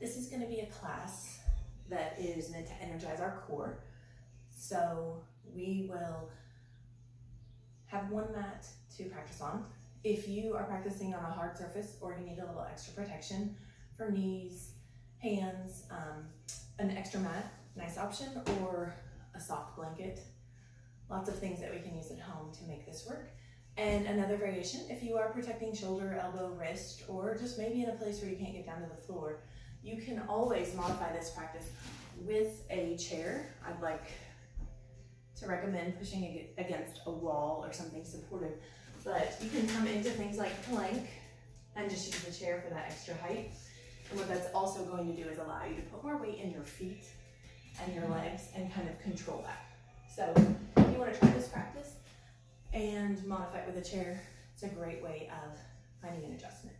This is gonna be a class that is meant to energize our core. So we will have one mat to practice on. If you are practicing on a hard surface or you need a little extra protection for knees, hands, um, an extra mat, nice option, or a soft blanket. Lots of things that we can use at home to make this work. And another variation, if you are protecting shoulder, elbow, wrist, or just maybe in a place where you can't get down to the floor, you can always modify this practice with a chair. I'd like to recommend pushing against a wall or something supportive, but you can come into things like plank and just use the chair for that extra height. And what that's also going to do is allow you to put more weight in your feet and your legs and kind of control that. So if you want to try this practice and modify it with a chair, it's a great way of finding an adjustment.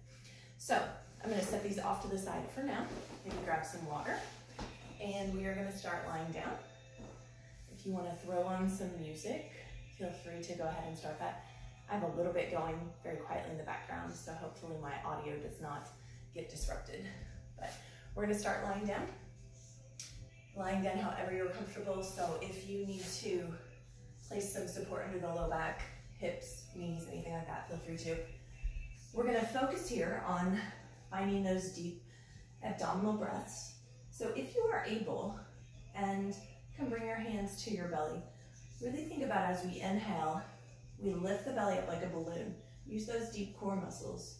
So I'm going to set these off to the side for now. Maybe grab some water. And we are going to start lying down. If you want to throw on some music, feel free to go ahead and start that. I have a little bit going very quietly in the background, so hopefully my audio does not get disrupted. But we're gonna start lying down. Lying down however you're comfortable. So if you need to place some support under the low back, hips, knees, anything like that, feel free to. We're gonna focus here on finding those deep abdominal breaths. So if you are able, and can bring your hands to your belly, really think about as we inhale, we lift the belly up like a balloon. Use those deep core muscles.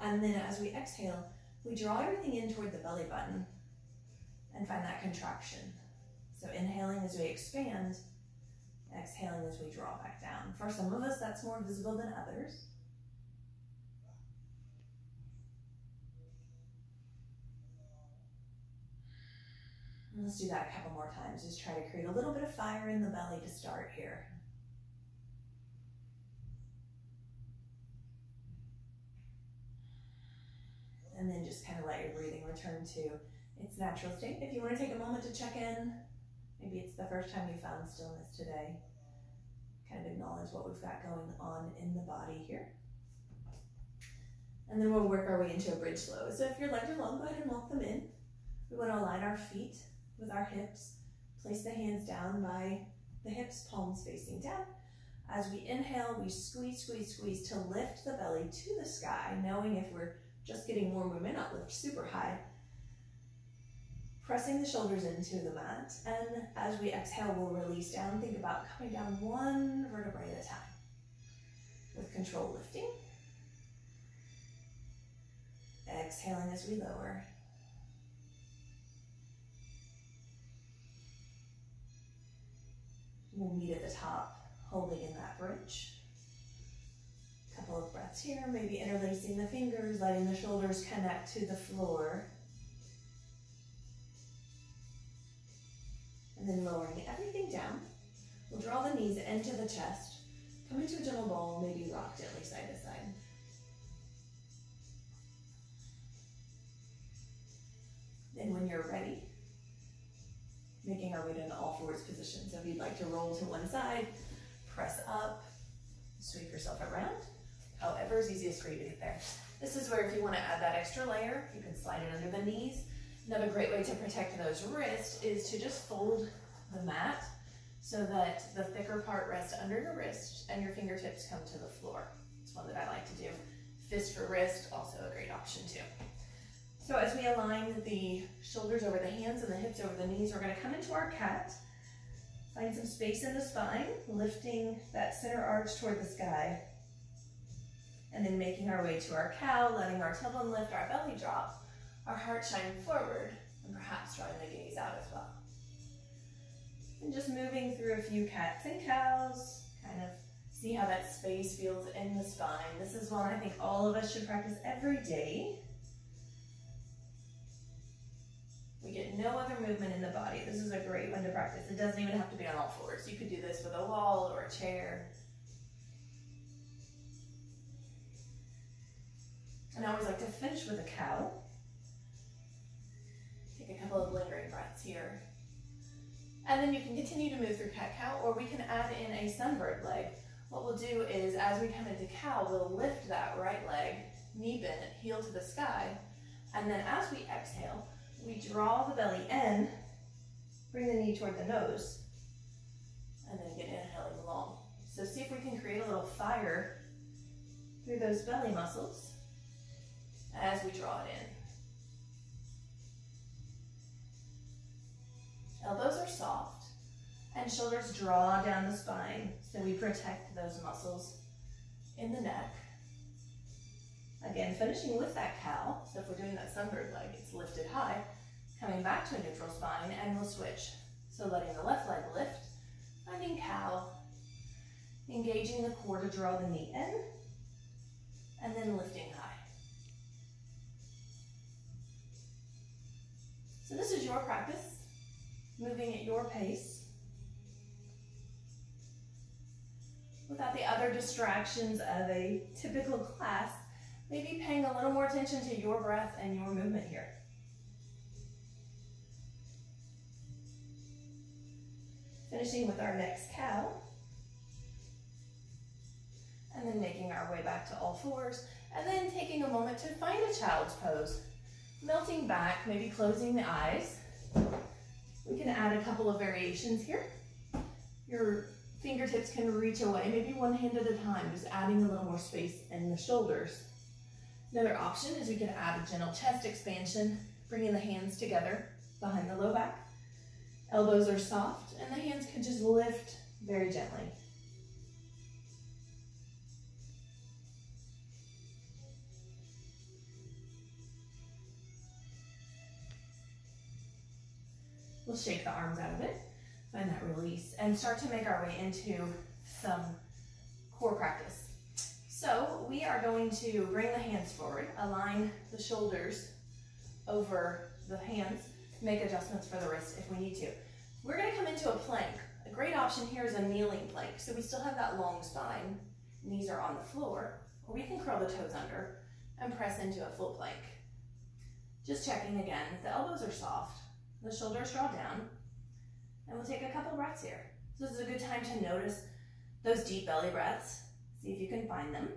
And then as we exhale, we draw everything in toward the belly button and find that contraction. So inhaling as we expand, exhaling as we draw back down. For some of us, that's more visible than others. Let's do that a couple more times. Just try to create a little bit of fire in the belly to start here. and then just kind of let your breathing return to its natural state. If you want to take a moment to check in, maybe it's the first time you found stillness today, kind of acknowledge what we've got going on in the body here. And then we'll work our way into a bridge flow. So if your legs are long, go ahead and walk them in. We want to align our feet with our hips. Place the hands down by the hips, palms facing down. As we inhale, we squeeze, squeeze, squeeze to lift the belly to the sky, knowing if we're just getting more movement, not lift super high. Pressing the shoulders into the mat, and as we exhale, we'll release down. Think about coming down one vertebrae at a time. With control lifting. Exhaling as we lower. We'll meet at the top, holding in that bridge A couple of breaths here, maybe interlacing the fingers, letting the shoulders connect to the floor. And then lowering everything down. We'll draw the knees into the chest. Come into a gentle bowl, maybe rock gently side to side. Then when you're ready, making our way to an all fours position. So if you'd like to roll to one side, press up, sweep yourself around, however is easiest for you to get there. This is where if you want to add that extra layer, you can slide it under the knees. Another great way to protect those wrists is to just fold the mat so that the thicker part rests under your wrist and your fingertips come to the floor. It's one that I like to do. Fist for wrist, also a great option too. So as we align the shoulders over the hands and the hips over the knees, we're gonna come into our cat. Find some space in the spine, lifting that center arch toward the sky. And then making our way to our cow, letting our tailbone lift, our belly drop, our heart shine forward, and perhaps drawing the gaze out as well. And just moving through a few cats and cows, kind of see how that space feels in the spine. This is one I think all of us should practice every day. We get no other movement in the body. This is a great one to practice. It doesn't even have to be on all fours. You could do this with a wall or a chair. And I always like to finish with a cow. Take a couple of lingering breaths here. And then you can continue to move through cat-cow, or we can add in a sunbird leg. What we'll do is, as we come into cow, we'll lift that right leg, knee bent, heel to the sky, and then as we exhale, we draw the belly in, bring the knee toward the nose, and then get inhaling long. So see if we can create a little fire through those belly muscles as we draw it in. Elbows are soft and shoulders draw down the spine so we protect those muscles in the neck. Again, finishing with that cow. So if we're doing that sunbird leg, it's lifted high, coming back to a neutral spine, and we'll switch. So letting the left leg lift, finding cow, engaging the core to draw the knee in, and then lifting high. So this is your practice, moving at your pace. Without the other distractions of a typical class, maybe paying a little more attention to your breath and your movement here. Finishing with our next cow. And then making our way back to all fours. And then taking a moment to find a child's pose. Melting back, maybe closing the eyes. We can add a couple of variations here. Your fingertips can reach away, maybe one hand at a time, just adding a little more space in the shoulders. Another option is we can add a gentle chest expansion, bringing the hands together behind the low back. Elbows are soft, and the hands can just lift very gently. We'll shake the arms out of it, find that release, and start to make our way into some core practice. So we are going to bring the hands forward, align the shoulders over the hands, make adjustments for the wrist if we need to. We're gonna come into a plank. A great option here is a kneeling plank. So we still have that long spine, knees are on the floor, or we can curl the toes under and press into a full plank. Just checking again, the elbows are soft, the shoulders draw down, and we'll take a couple breaths here. So this is a good time to notice those deep belly breaths. See if you can find them.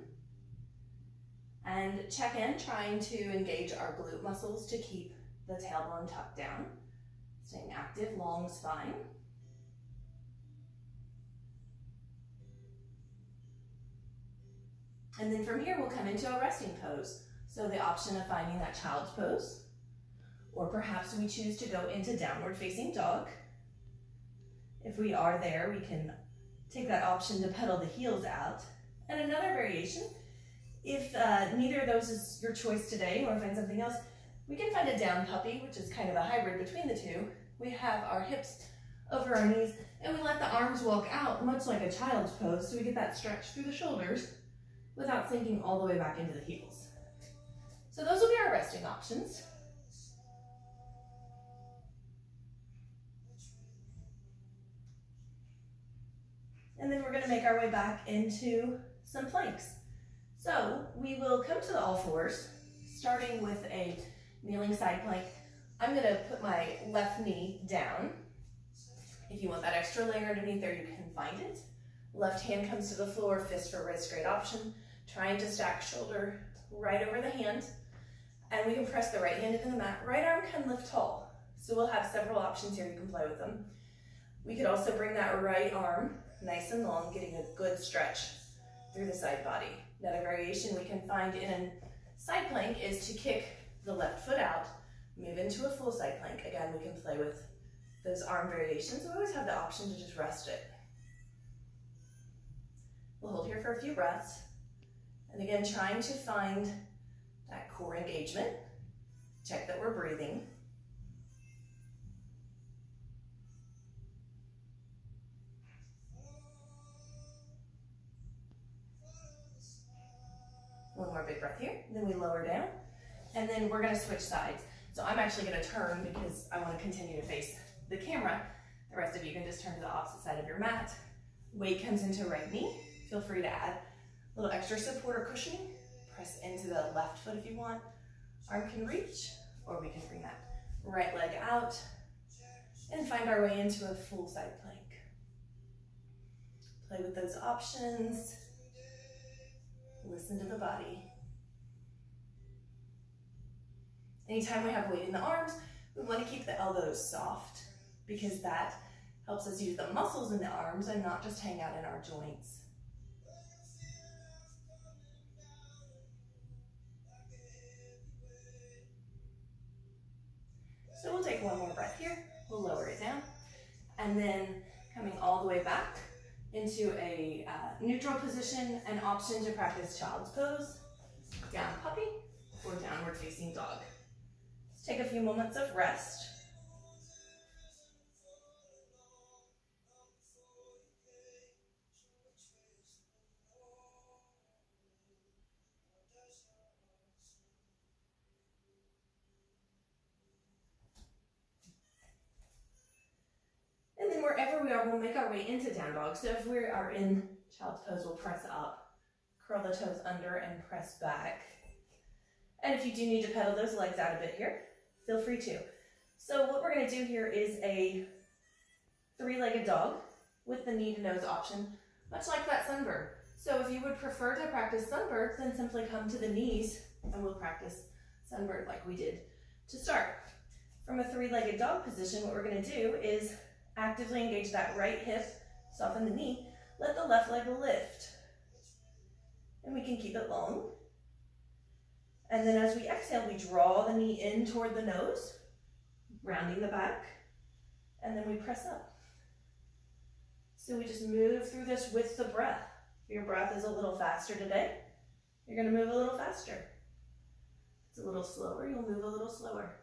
And check in, trying to engage our glute muscles to keep the tailbone tucked down. Staying active, long spine. And then from here, we'll come into a resting pose. So the option of finding that child's pose, or perhaps we choose to go into downward facing dog. If we are there, we can take that option to pedal the heels out. And another variation, if uh, neither of those is your choice today, you want to find something else, we can find a down puppy, which is kind of a hybrid between the two. We have our hips over our knees, and we let the arms walk out, much like a child's pose, so we get that stretch through the shoulders without sinking all the way back into the heels. So those will be our resting options. And then we're gonna make our way back into some planks. So we will come to the all fours, starting with a kneeling side plank. I'm gonna put my left knee down. If you want that extra layer underneath there, you can find it. Left hand comes to the floor, fist for wrist, great option. Trying to stack shoulder right over the hand. And we can press the right hand into the mat. Right arm can lift tall. So we'll have several options here, you can play with them. We could also bring that right arm nice and long, getting a good stretch through the side body. Another variation we can find in a side plank is to kick the left foot out, move into a full side plank. Again, we can play with those arm variations. We always have the option to just rest it. We'll hold here for a few breaths. And again, trying to find that core engagement. Check that we're breathing. Big breath here, then we lower down. And then we're gonna switch sides. So I'm actually gonna turn because I wanna continue to face the camera. The rest of you can just turn to the opposite side of your mat. Weight comes into right knee. Feel free to add a little extra support or cushioning. Press into the left foot if you want. Arm can reach, or we can bring that right leg out and find our way into a full side plank. Play with those options. Listen to the body. Anytime we have weight in the arms, We want to keep the elbows soft because that helps us use the muscles in the arms and not just hang out in our joints. So we'll take one more breath here. We'll lower it down. And then coming all the way back into a uh, neutral position, an option to practice child's pose, down puppy, or downward facing dog. Take a few moments of rest. And then wherever we are, we'll make our way into down dog. So if we are in child's pose, we'll press up, curl the toes under and press back. And if you do need to pedal those legs out a bit here, feel free to. So what we're gonna do here is a three-legged dog with the knee to nose option, much like that sunbird. So if you would prefer to practice sunbird, then simply come to the knees and we'll practice sunbird like we did to start. From a three-legged dog position, what we're gonna do is Actively engage that right hip, soften the knee. Let the left leg lift. And we can keep it long. And then as we exhale, we draw the knee in toward the nose, rounding the back, and then we press up. So we just move through this with the breath. Your breath is a little faster today, you're gonna move a little faster. It's a little slower, you'll move a little slower.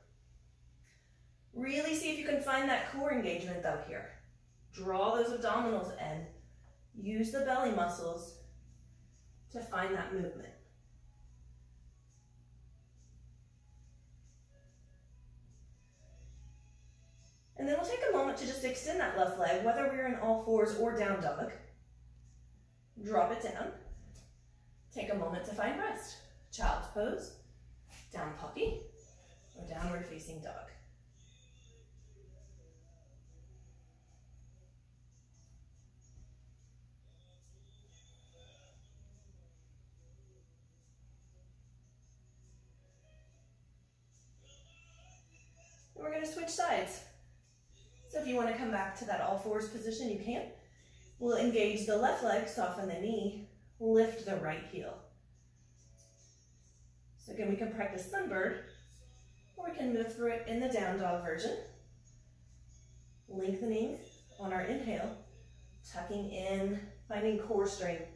Really see if you can find that core engagement though here. Draw those abdominals in. Use the belly muscles to find that movement. And then we'll take a moment to just extend that left leg, whether we're in all fours or down dog. Drop it down. Take a moment to find rest. Child's pose, down puppy, or downward facing dog. we're gonna switch sides. So if you wanna come back to that all fours position, you can. We'll engage the left leg, soften the knee, lift the right heel. So again, we can practice sunbird, or we can move through it in the down dog version. Lengthening on our inhale, tucking in, finding core strength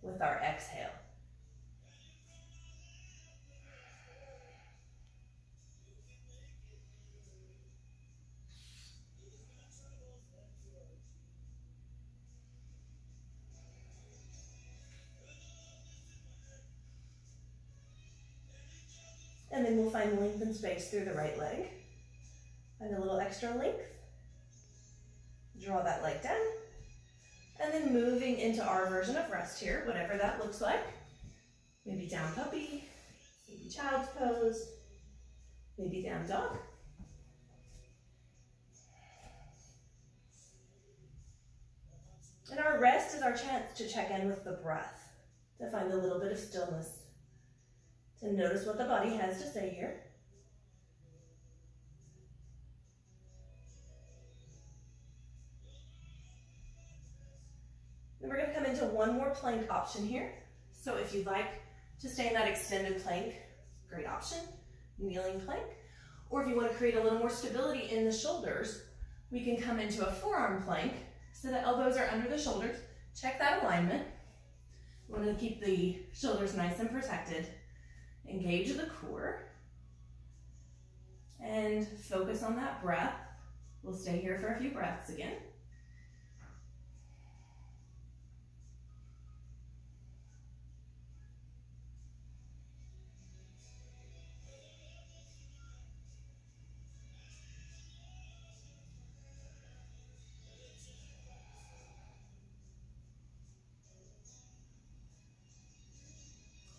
with our exhale. And then we'll find length and space through the right leg. Find a little extra length. Draw that leg down. And then moving into our version of rest here, whatever that looks like. Maybe down puppy, maybe child's pose, maybe down dog. And our rest is our chance to check in with the breath, to find a little bit of stillness to notice what the body has to say here. We're going to come into one more plank option here. So if you'd like to stay in that extended plank, great option, kneeling plank. Or if you want to create a little more stability in the shoulders, we can come into a forearm plank so the elbows are under the shoulders. Check that alignment. We want to keep the shoulders nice and protected. Engage the core and focus on that breath. We'll stay here for a few breaths again.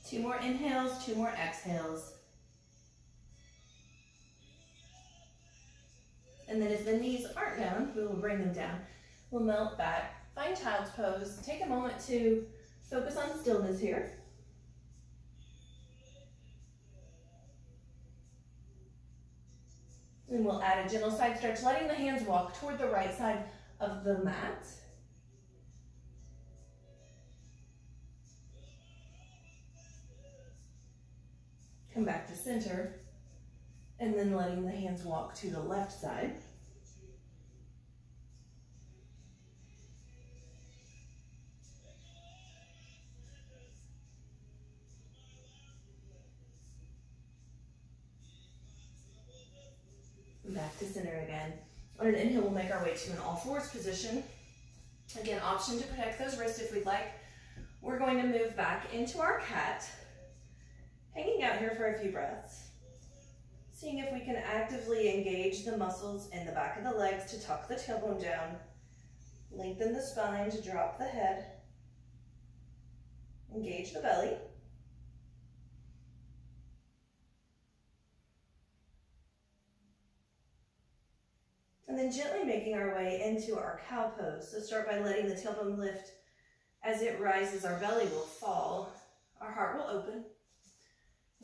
Two more inhales, two more exhales. And then if the knees aren't down, we will bring them down. We'll melt back, find child's pose. Take a moment to focus on stillness here. And we'll add a gentle side stretch, letting the hands walk toward the right side of the mat. Come back to center, and then letting the hands walk to the left side. Back to center again. On an inhale, we'll make our way to an all fours position. Again, option to protect those wrists if we'd like. We're going to move back into our cat, out here for a few breaths. Seeing if we can actively engage the muscles in the back of the legs to tuck the tailbone down, lengthen the spine to drop the head, engage the belly. And then gently making our way into our cow pose. So start by letting the tailbone lift. As it rises, our belly will fall. Our heart will open.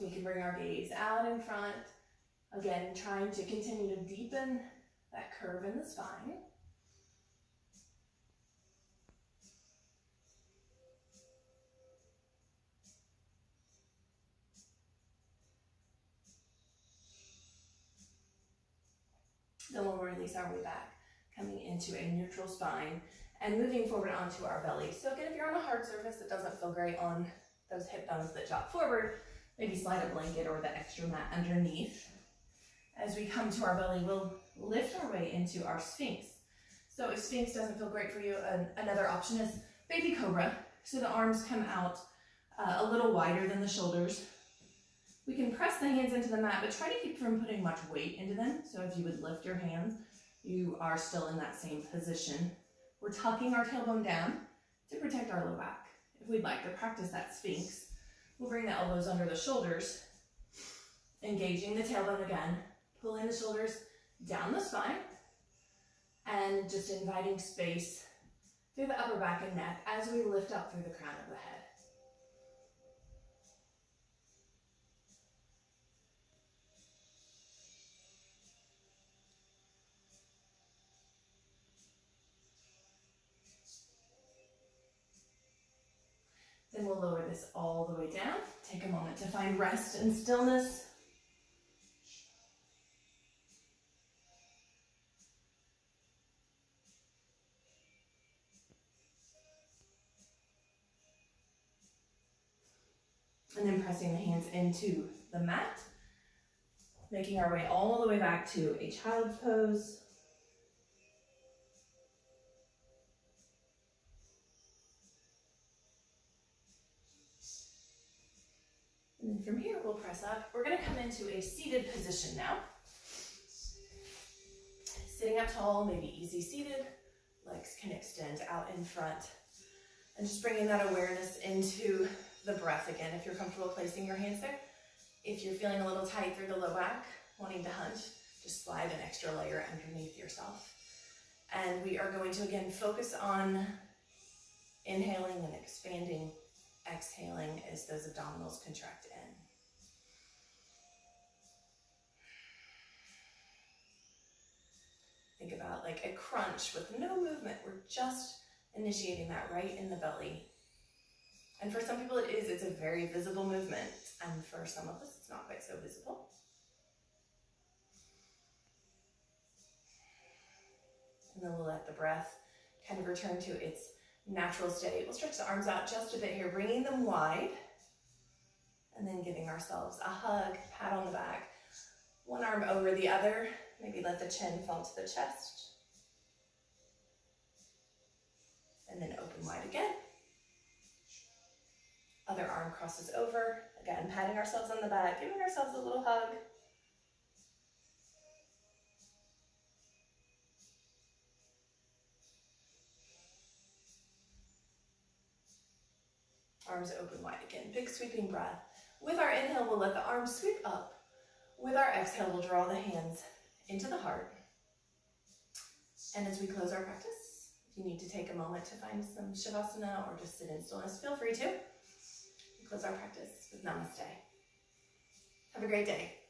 We can bring our gaze out in front. Again, trying to continue to deepen that curve in the spine. Then we'll release our way back, coming into a neutral spine and moving forward onto our belly. So again, if you're on a hard surface that doesn't feel great on those hip bones that drop forward, maybe slide a blanket or the extra mat underneath. As we come to our belly, we'll lift our way into our Sphinx. So if Sphinx doesn't feel great for you, an, another option is Baby Cobra. So the arms come out uh, a little wider than the shoulders, we can press the hands into the mat, but try to keep from putting much weight into them. So if you would lift your hands, you are still in that same position. We're tucking our tailbone down to protect our low back. If we'd like to practice that Sphinx, we'll bring the elbows under the shoulders, engaging the tailbone again, pulling the shoulders down the spine, and just inviting space through the upper back and neck as we lift up through the crown of the head. Then we'll lower this all the way down. Take a moment to find rest and stillness. And then pressing the hands into the mat, making our way all the way back to a child's pose. And from here, we'll press up. We're gonna come into a seated position now. Sitting up tall, maybe easy seated. Legs can extend out in front. And just bringing that awareness into the breath again. If you're comfortable placing your hands there. If you're feeling a little tight through the low back, wanting to hunch, just slide an extra layer underneath yourself. And we are going to, again, focus on inhaling and expanding exhaling as those abdominals contract Think about like a crunch with no movement. We're just initiating that right in the belly. And for some people it is, it's a very visible movement. And for some of us, it's not quite so visible. And then we'll let the breath kind of return to its natural state. We'll stretch the arms out just a bit here, bringing them wide. And then giving ourselves a hug, pat on the back. One arm over the other. Maybe let the chin fall to the chest. And then open wide again. Other arm crosses over. Again, patting ourselves on the back, giving ourselves a little hug. Arms open wide again. Big sweeping breath. With our inhale, we'll let the arms sweep up. With our exhale, we'll draw the hands into the heart. And as we close our practice, if you need to take a moment to find some Shavasana or just sit in stillness, feel free to. We close our practice with Namaste. Have a great day.